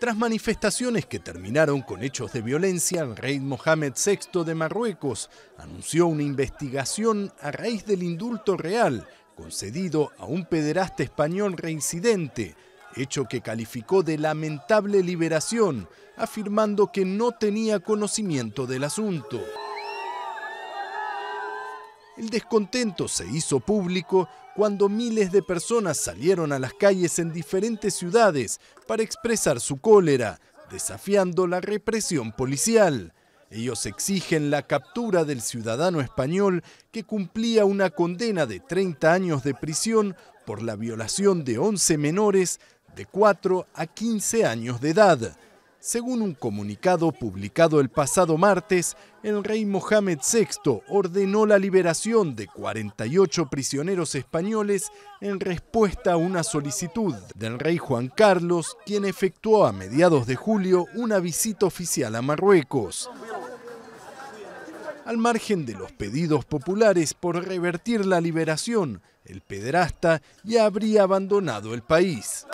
Tras manifestaciones que terminaron con hechos de violencia, el rey Mohamed VI de Marruecos anunció una investigación a raíz del indulto real concedido a un pederasta español reincidente, hecho que calificó de lamentable liberación, afirmando que no tenía conocimiento del asunto. El descontento se hizo público cuando miles de personas salieron a las calles en diferentes ciudades para expresar su cólera, desafiando la represión policial. Ellos exigen la captura del ciudadano español que cumplía una condena de 30 años de prisión por la violación de 11 menores de 4 a 15 años de edad. Según un comunicado publicado el pasado martes, el rey Mohamed VI ordenó la liberación de 48 prisioneros españoles en respuesta a una solicitud del rey Juan Carlos, quien efectuó a mediados de julio una visita oficial a Marruecos. Al margen de los pedidos populares por revertir la liberación, el pederasta ya habría abandonado el país.